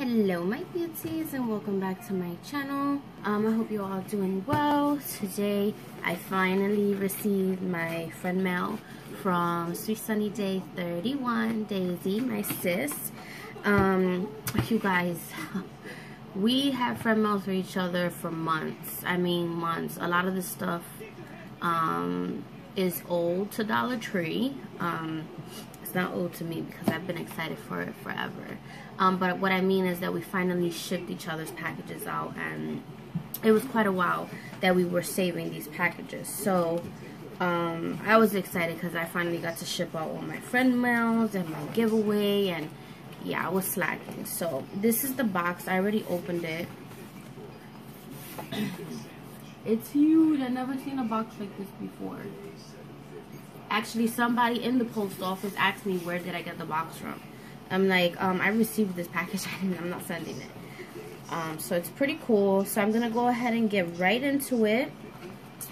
Hello my beauties and welcome back to my channel. Um, I hope you all are doing well. Today I finally received my friend mail from Sweet Sunny Day 31, Daisy, my sis. Um, you guys, we have friend mails for each other for months. I mean months. A lot of the stuff um, is old to Dollar Tree. It's not old to me because I've been excited for it forever. Um, but what I mean is that we finally shipped each other's packages out and it was quite a while that we were saving these packages. So um, I was excited because I finally got to ship out all my friend mails and my giveaway and yeah, I was slacking. So this is the box. I already opened it. it's huge. I've never seen a box like this before. Actually, somebody in the post office asked me where did I get the box from. I'm like, um, I received this package. I'm not sending it. Um, so it's pretty cool. So I'm going to go ahead and get right into it.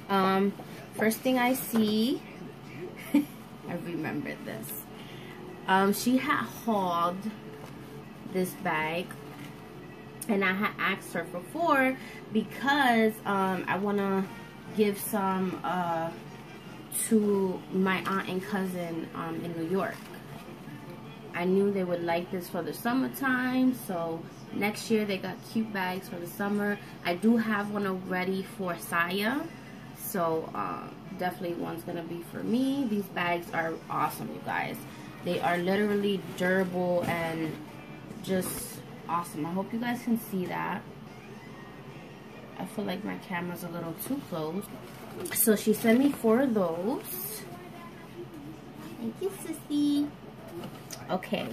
Um, first thing I see, I remember this. Um, she had hauled this bag. And I had asked her before because um, I want to give some uh, to my aunt and cousin um, in New York. I knew they would like this for the summertime, so next year they got cute bags for the summer. I do have one already for Saya, so uh, definitely one's gonna be for me. These bags are awesome, you guys. They are literally durable and just awesome. I hope you guys can see that. I feel like my camera's a little too close. So she sent me four of those. Thank you, sissy. Okay.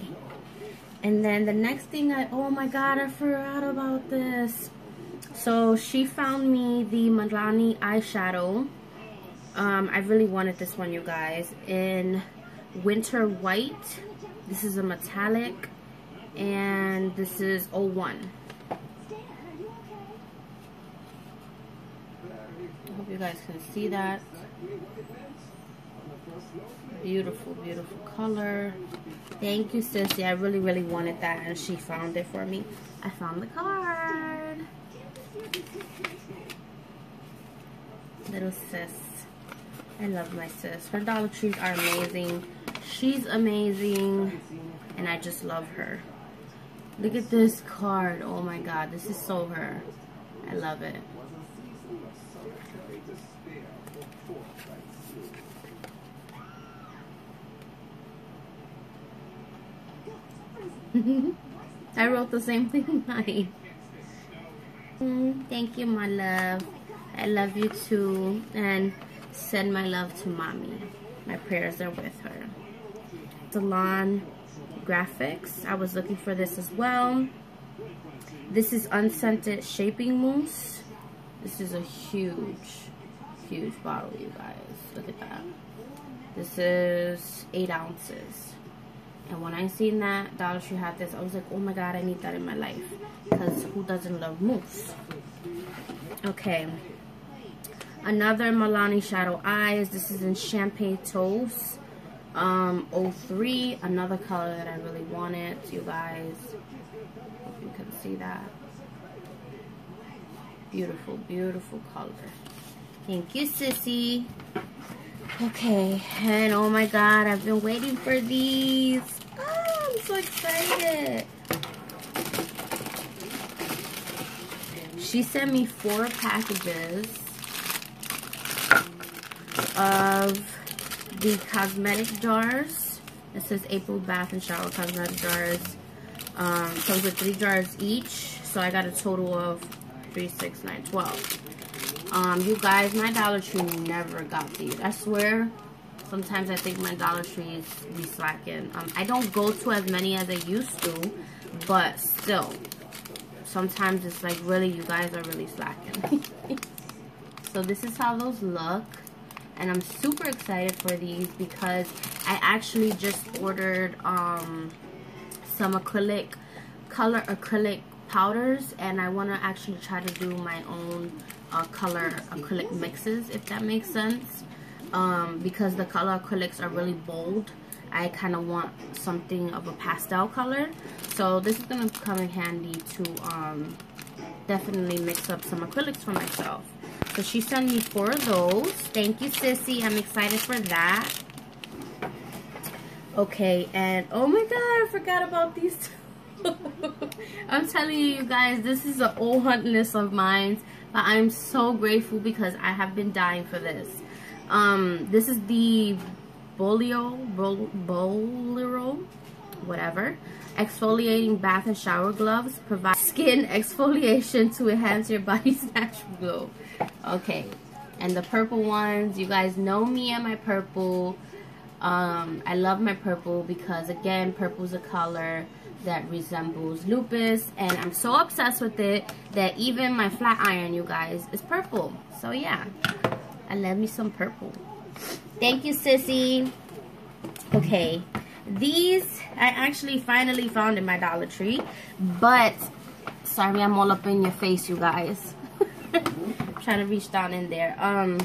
And then the next thing I, oh my god, I forgot about this. So she found me the Milani eyeshadow. Um, I really wanted this one, you guys. In Winter White. This is a metallic. And this is 01. I hope you guys can see that. Beautiful, beautiful color. Thank you, Sissy. I really, really wanted that, and she found it for me. I found the card. Little sis. I love my sis. Her Dollar Trees are amazing. She's amazing, and I just love her. Look at this card. Oh my god, this is so her. I love it. I wrote the same thing mine. Mm, thank you, my love. I love you too. And send my love to mommy. My prayers are with her. Salon Grafix. I was looking for this as well. This is unscented shaping mousse. This is a huge, huge bottle, you guys. Look at that. This is 8 ounces. And when I seen that Dollar Tree had this, I was like, oh my god, I need that in my life. Because who doesn't love mousse? Okay. Another Milani Shadow Eyes. This is in Champagne Toast. Um, 03. Another color that I really wanted, you guys. If you can see that. Beautiful, beautiful color. Thank you, sissy. Okay, and oh my god, I've been waiting for these. Oh, I'm so excited. She sent me four packages of the cosmetic jars. It says April Bath and Shower Cosmetic Jars. Um, comes with three jars each. So I got a total of three, six, nine, twelve. Um, you guys, my Dollar Tree never got these. I swear, sometimes I think my Dollar Tree is be slacking. Um, I don't go to as many as I used to, but still, sometimes it's like, really, you guys are really slacking. so this is how those look. And I'm super excited for these because I actually just ordered um, some acrylic, color acrylic powders. And I want to actually try to do my own uh, color acrylic mixes, if that makes sense. Um, because the color acrylics are really bold I kind of want something of a pastel color. So this is going to come in handy to um, definitely mix up some acrylics for myself. So she sent me four of those. Thank you, Sissy. I'm excited for that. Okay, and oh my god, I forgot about these I'm telling you, you guys, this is an old hunt list of mine. But I'm so grateful because I have been dying for this. Um, this is the Bolio, Bol Bolero, whatever. Exfoliating bath and shower gloves provide skin exfoliation to enhance your body's natural glow. Okay, and the purple ones, you guys know me and my purple. Um, I love my purple because again, purple is a color that resembles lupus and I'm so obsessed with it that even my flat iron you guys is purple. So yeah. I love me some purple. Thank you sissy. Okay. These I actually finally found in my Dollar Tree but sorry I'm all up in your face you guys. Trying to reach down in there. Um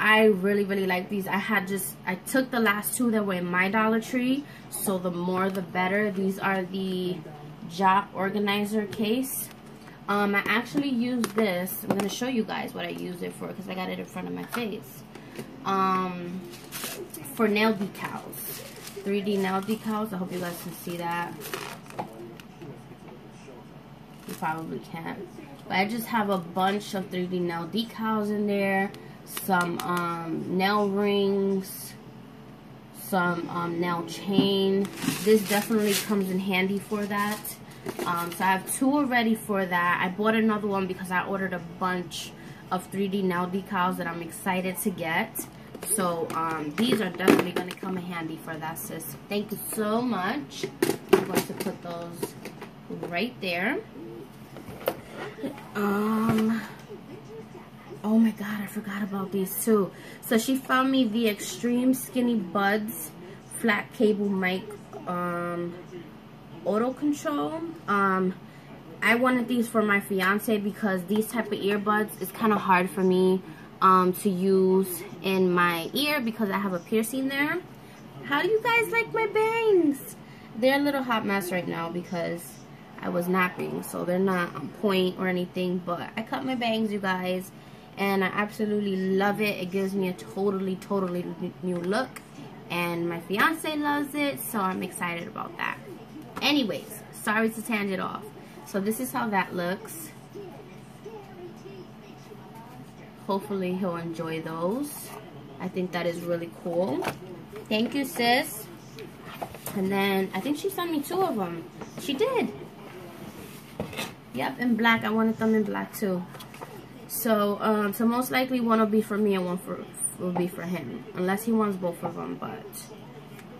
I really, really like these. I had just, I took the last two that were in my Dollar Tree. So the more, the better. These are the Jot Organizer case. Um, I actually use this. I'm going to show you guys what I use it for because I got it in front of my face. Um, for nail decals. 3D nail decals. I hope you guys can see that. You probably can't. But I just have a bunch of 3D nail decals in there some um, nail rings, some um, nail chain. This definitely comes in handy for that. Um, so I have two already for that. I bought another one because I ordered a bunch of 3D nail decals that I'm excited to get. So um, these are definitely going to come in handy for that, sis. Thank you so much. I'm going to put those right there. Um, Oh my god, I forgot about these too. So she found me the Extreme Skinny Buds flat cable mic um, auto control. Um, I wanted these for my fiance because these type of earbuds is kind of hard for me um, to use in my ear because I have a piercing there. How do you guys like my bangs? They're a little hot mess right now because I was napping so they're not on point or anything but I cut my bangs you guys and I absolutely love it. It gives me a totally, totally new look and my fiance loves it, so I'm excited about that. Anyways, sorry to tangent off. So this is how that looks. Hopefully he'll enjoy those. I think that is really cool. Thank you, sis. And then, I think she sent me two of them. She did. Yep, in black. I wanted them in black too. So, um, so most likely one will be for me and one for will be for him. Unless he wants both of them, but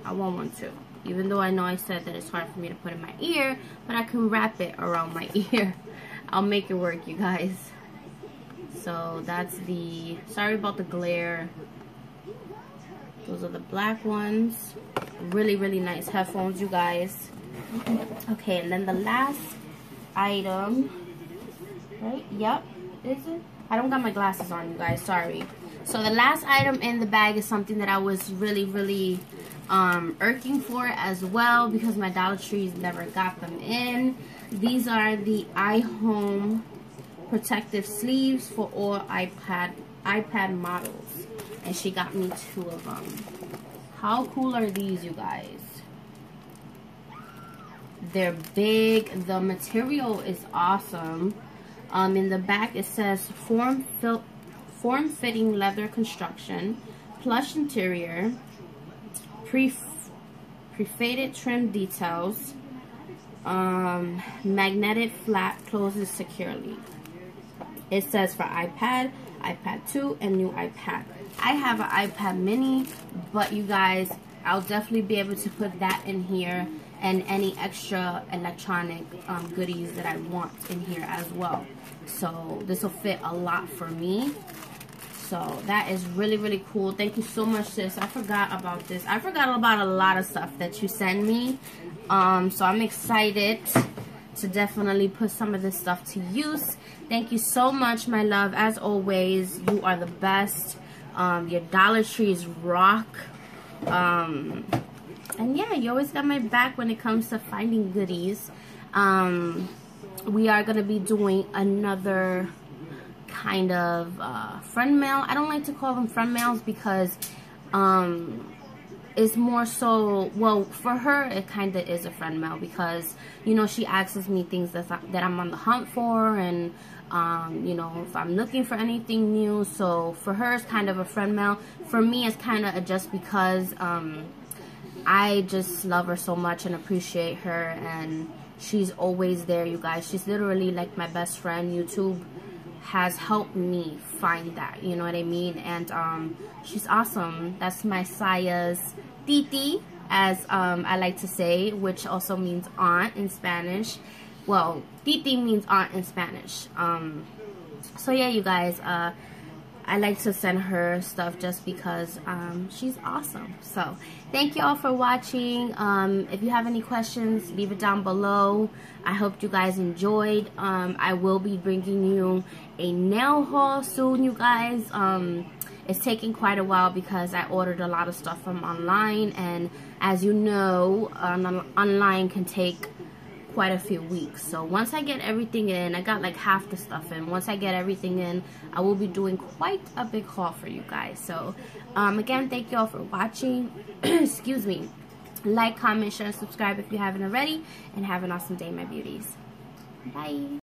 I want one too. Even though I know I said that it's hard for me to put in my ear, but I can wrap it around my ear. I'll make it work, you guys. So that's the, sorry about the glare. Those are the black ones. Really, really nice headphones, you guys. Okay, and then the last item, right? Yep? I don't got my glasses on, you guys. Sorry. So the last item in the bag is something that I was really, really um, irking for as well because my Dollar Trees never got them in. These are the iHome protective sleeves for all iPad iPad models. And she got me two of them. How cool are these, you guys? They're big. The material is awesome. Um, in the back it says form form fitting leather construction, plush interior, pre pre-faded trim details, um, magnetic flap closes securely. It says for iPad, iPad 2, and new iPad. I have an iPad mini, but you guys, I'll definitely be able to put that in here and any extra electronic um, goodies that I want in here as well. So this will fit a lot for me. So that is really, really cool. Thank you so much, sis. I forgot about this. I forgot about a lot of stuff that you send me. Um, so I'm excited to definitely put some of this stuff to use. Thank you so much, my love. As always, you are the best. Um, your Dollar Trees rock. Um, and yeah, you always got my back when it comes to finding goodies. Um, we are going to be doing another kind of uh, friend mail. I don't like to call them friend mails because um, it's more so, well, for her, it kind of is a friend mail because, you know, she asks me things that, that I'm on the hunt for and, um, you know, if I'm looking for anything new. So for her, it's kind of a friend mail. For me, it's kind of just because um, I just love her so much and appreciate her and she's always there, you guys. She's literally like my best friend. YouTube has helped me find that, you know what I mean? And um, she's awesome. That's my Saya's titi, as um, I like to say, which also means aunt in Spanish. Well, titi means aunt in Spanish. Um, so yeah, you guys, uh, I like to send her stuff just because um, she's awesome. So thank you all for watching. Um, if you have any questions, leave it down below. I hope you guys enjoyed. Um, I will be bringing you a nail haul soon, you guys. Um, it's taking quite a while because I ordered a lot of stuff from online. And as you know, online can take quite a few weeks. So once I get everything in, I got like half the stuff in. Once I get everything in, I will be doing quite a big haul for you guys. So um, again, thank you all for watching. Excuse me. Like, comment, share, and subscribe if you haven't already. And have an awesome day, my beauties. Bye.